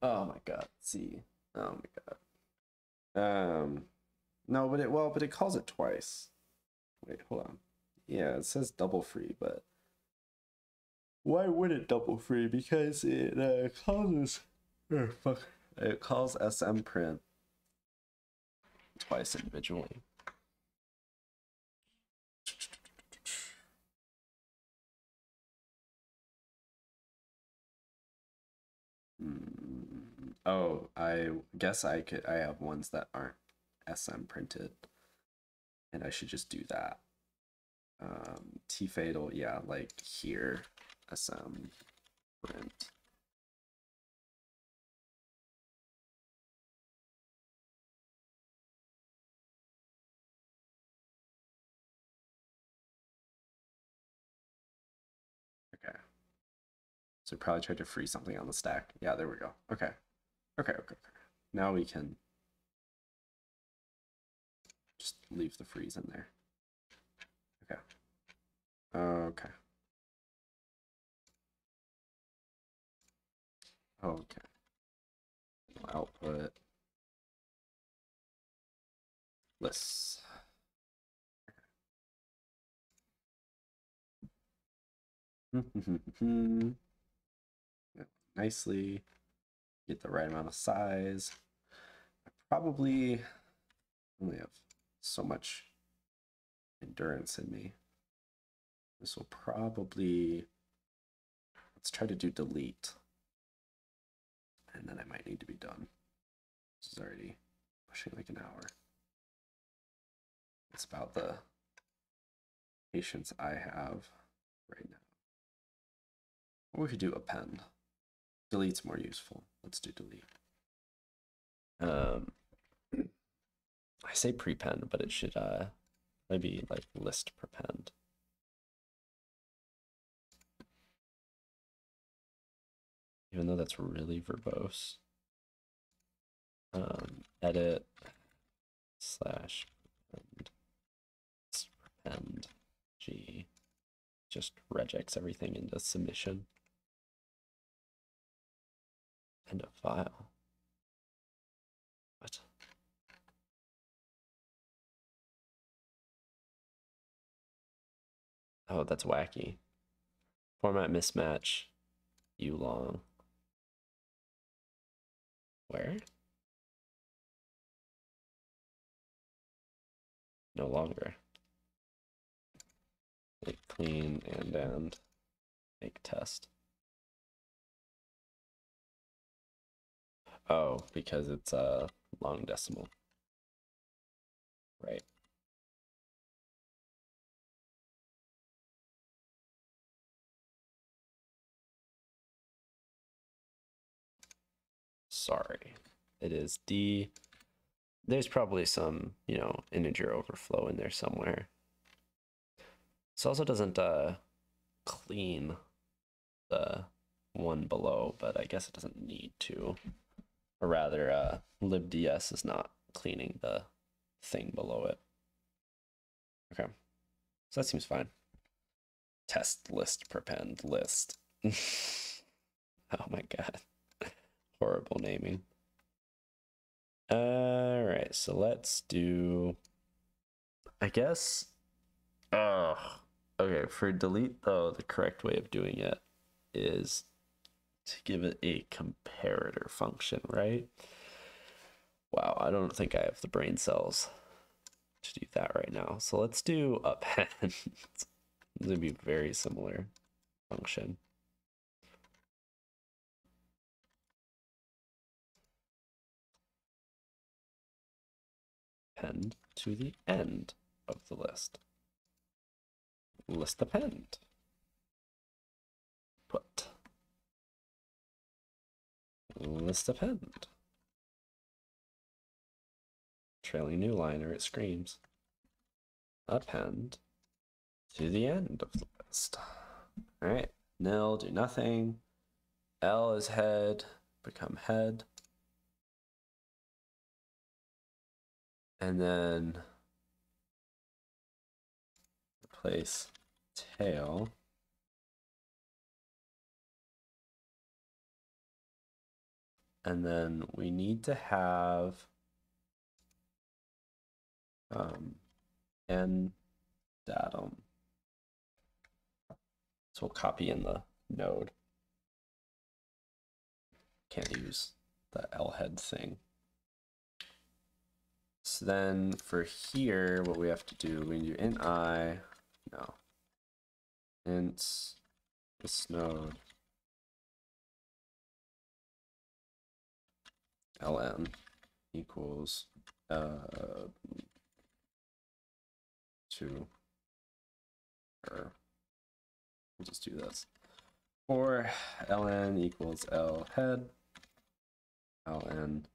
Oh my god. See. Oh my god. Um no, but it well, but it calls it twice. Wait, hold on. Yeah, it says double free, but why would it double free? Because it uh, calls oh, fuck. It calls smprint twice individually. Mm, Oh, I guess I could. I have ones that aren't SM printed, and I should just do that. Um, T fatal, yeah, like here, SM print. Okay. So probably tried to free something on the stack. Yeah, there we go. Okay. Okay, okay, okay. Now we can just leave the freeze in there. Okay. Okay. Okay. Output. Lists. Nicely. Get the right amount of size. I probably only have so much endurance in me. This will probably, let's try to do delete. And then I might need to be done. This is already pushing like an hour. It's about the patience I have right now. Or we could do append. Delete's more useful. Let's do delete. Um, I say prepend, but it should uh maybe like list prepend. Even though that's really verbose. Um, edit slash prepend, prepend g just regex everything into submission and a file. What? Oh, that's wacky. Format mismatch. You long. Where? No longer. Make clean and and make test. Oh, because it's a long decimal. Right. Sorry. It is D. There's probably some, you know, integer overflow in there somewhere. This also doesn't uh, clean the one below, but I guess it doesn't need to. Or rather, uh, libds is not cleaning the thing below it. Okay, so that seems fine. Test list prepend list. oh my god. Horrible naming. All right, so let's do. I guess. Oh, okay. For delete, though, the correct way of doing it is to give it a comparator function, right? Wow, I don't think I have the brain cells to do that right now. So let's do append. it's going to be very similar function. Append to the end of the list. List append. Put. list append. Trailing new line or it screams. Append to the end of the list. All right, nil, do nothing. L is head, become head. And then replace tail. And then we need to have um, n datum. So we'll copy in the node. Can't use the L head thing. So then for here, what we have to do, we do int i, no, int this node. Ln equals uh, to, or we'll just do this. or ln equals l head, ln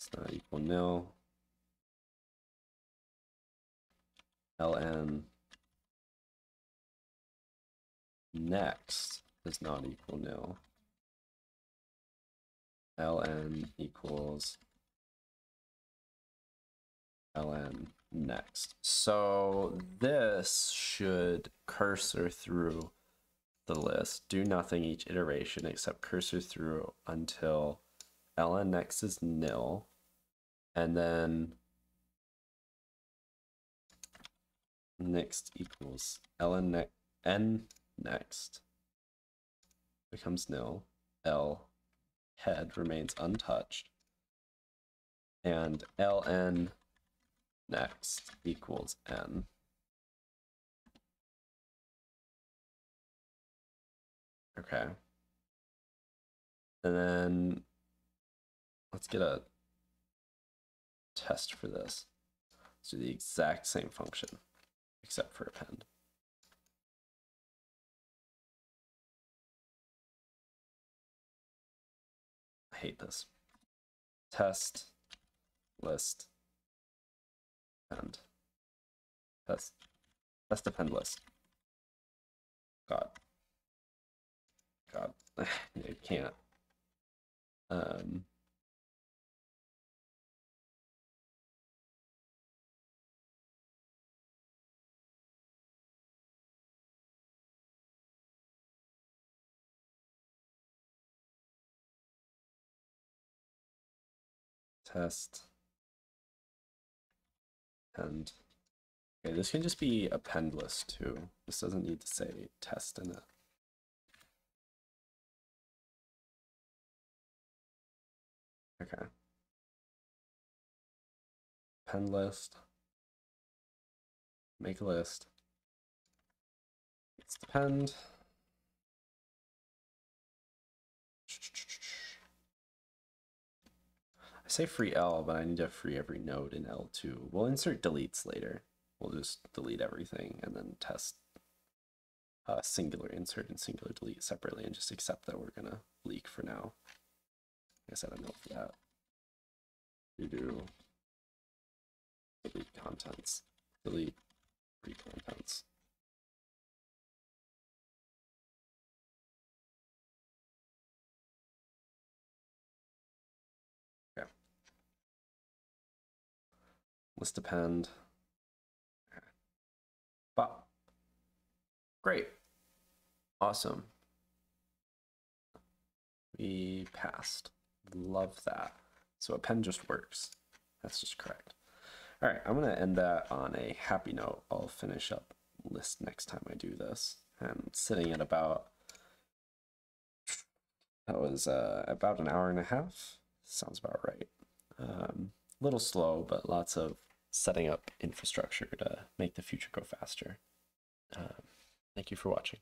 it's not equal nil, ln next is not equal nil. Ln equals ln next. So this should cursor through the list, do nothing each iteration except cursor through until ln next is nil, and then next equals ln ne n next becomes nil, l head remains untouched, and ln next equals n. Okay. And then let's get a test for this. Let's do the exact same function, except for append. I hate this. Test list and test test append list. God. God. I can't. Um test. And okay this can just be append list too. This doesn't need to say test in it. Okay. Append list. Make a list. It's depend I say free L, but I need to free every node in L2. We'll insert deletes later. We'll just delete everything and then test uh, singular insert and singular delete separately and just accept that we're gonna leak for now. I don't know for that. We do delete contents, delete free contents. List append. But great. Awesome. We passed. Love that. So append just works. That's just correct. All right, I'm going to end that on a happy note. I'll finish up list next time I do this. I'm sitting at about, that was uh, about an hour and a half. Sounds about right. Um, little slow, but lots of setting up infrastructure to make the future go faster. Um, thank you for watching.